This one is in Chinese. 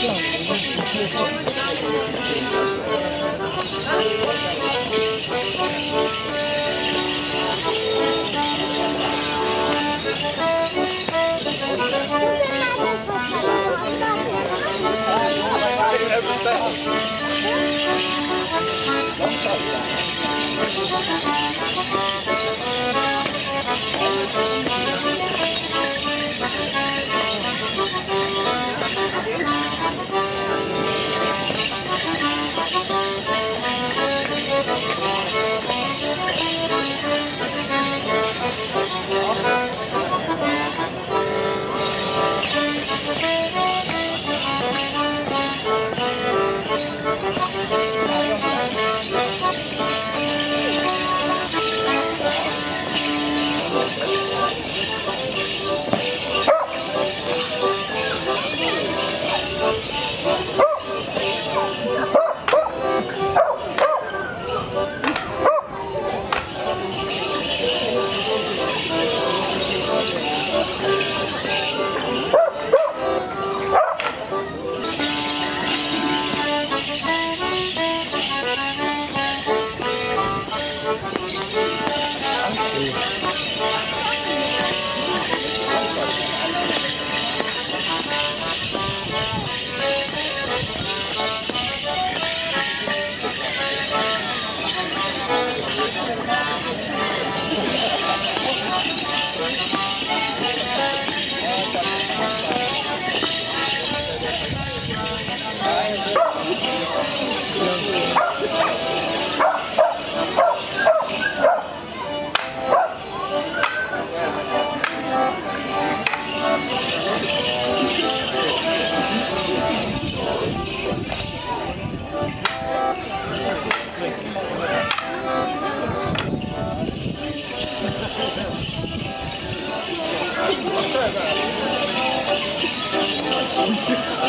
向我们祝贺！今天大家辛苦了，辛苦了！帅的。